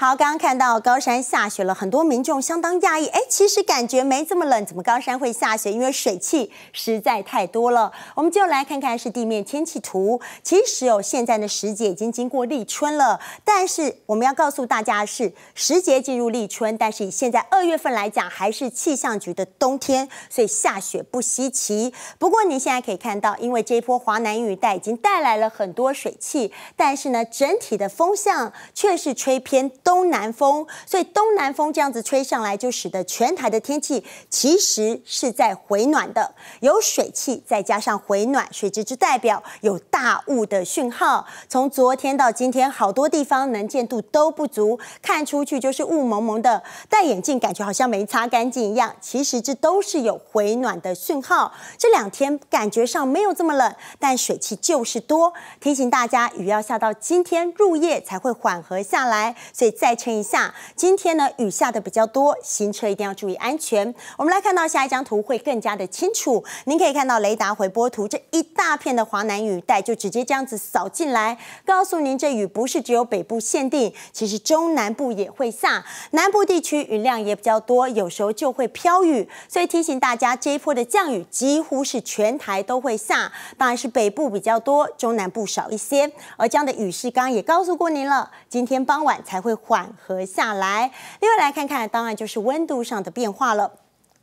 好，刚刚看到高山下雪了，很多民众相当讶异。哎，其实感觉没这么冷，怎么高山会下雪？因为水汽实在太多了。我们就来看看是地面天气图。其实哦，现在的时节已经经过立春了，但是我们要告诉大家的是，时节进入立春，但是以现在二月份来讲，还是气象局的冬天，所以下雪不稀奇。不过你现在可以看到，因为这一波华南雨带已经带来了很多水汽，但是呢，整体的风向却是吹偏。东南风，所以东南风这样子吹上来，就使得全台的天气其实是在回暖的。有水汽，再加上回暖，水质就代表有大雾的讯号。从昨天到今天，好多地方能见度都不足，看出去就是雾蒙蒙的，戴眼镜感觉好像没擦干净一样。其实这都是有回暖的讯号。这两天感觉上没有这么冷，但水汽就是多。提醒大家，雨要下到今天入夜才会缓和下来，所以。再称一下，今天呢雨下的比较多，行车一定要注意安全。我们来看到下一张图会更加的清楚。您可以看到雷达回波图，这一大片的华南雨带就直接这样子扫进来，告诉您这雨不是只有北部限定，其实中南部也会下，南部地区雨量也比较多，有时候就会飘雨。所以提醒大家，这一波的降雨几乎是全台都会下，当然是北部比较多，中南部少一些。而这样的雨势，刚刚也告诉过您了，今天傍晚才会。缓和下来，另外来看看，当然就是温度上的变化了。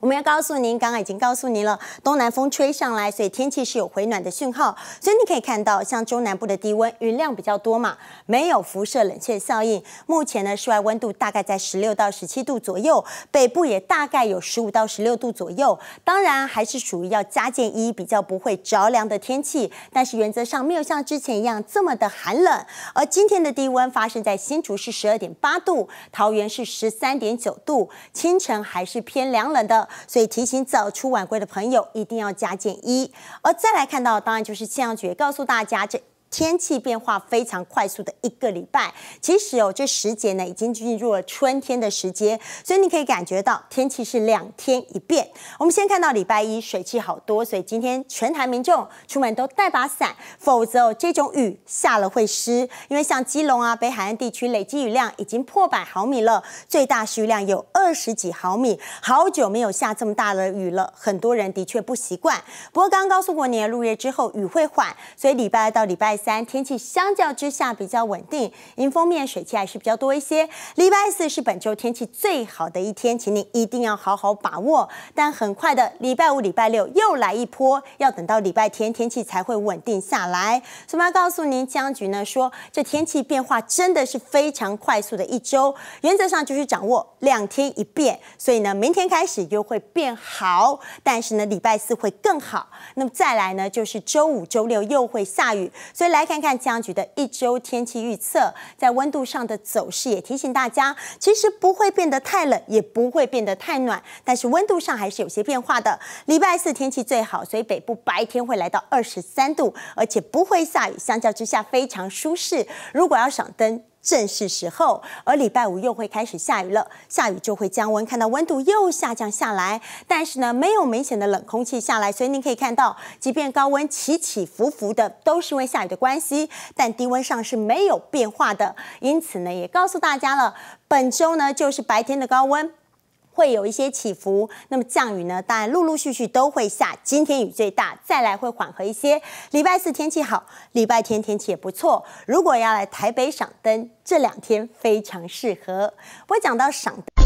我们要告诉您，刚刚已经告诉您了，东南风吹上来，所以天气是有回暖的讯号。所以你可以看到，像中南部的低温，云量比较多嘛，没有辐射冷却效应。目前呢，室外温度大概在十六到十七度左右，北部也大概有十五到十六度左右。当然还是属于要加件衣，比较不会着凉的天气。但是原则上没有像之前一样这么的寒冷。而今天的低温发生在新竹是十二点八度，桃园是十三点九度，清晨还是偏凉冷的。所以提醒早出晚归的朋友一定要加减一，而再来看到，当然就是气象局告诉大家这。天气变化非常快速的一个礼拜，其实哦，这时节呢已经进入了春天的时节，所以你可以感觉到天气是两天一变。我们先看到礼拜一水汽好多，所以今天全台民众出门都带把伞，否则哦这种雨下了会湿。因为像基隆啊、北海岸地区累积雨量已经破百毫米了，最大雨量有二十几毫米，好久没有下这么大的雨了，很多人的确不习惯。不过刚刚告诉过你，入夜之后雨会缓，所以礼拜二到礼拜。三天气相较之下比较稳定，迎风面水汽还是比较多一些。礼拜四是本周天气最好的一天，请你一定要好好把握。但很快的，礼拜五、礼拜六又来一波，要等到礼拜天天气才会稳定下来。所以要告诉您，江局呢说，这天气变化真的是非常快速的一周，原则上就是掌握两天一变。所以呢，明天开始又会变好，但是呢，礼拜四会更好。那么再来呢，就是周五、周六又会下雨，所以所以。来看看气象局的一周天气预测，在温度上的走势也提醒大家，其实不会变得太冷，也不会变得太暖，但是温度上还是有些变化的。礼拜四天气最好，所以北部白天会来到二十三度，而且不会下雨，相较之下非常舒适。如果要赏灯。正是时候，而礼拜五又会开始下雨了，下雨就会降温，看到温度又下降下来，但是呢，没有明显的冷空气下来，所以您可以看到，即便高温起起伏伏的，都是因为下雨的关系，但低温上是没有变化的，因此呢，也告诉大家了，本周呢就是白天的高温。会有一些起伏，那么降雨呢？当然陆陆续续都会下。今天雨最大，再来会缓和一些。礼拜四天气好，礼拜天天气也不错。如果要来台北赏灯，这两天非常适合。我讲到赏灯。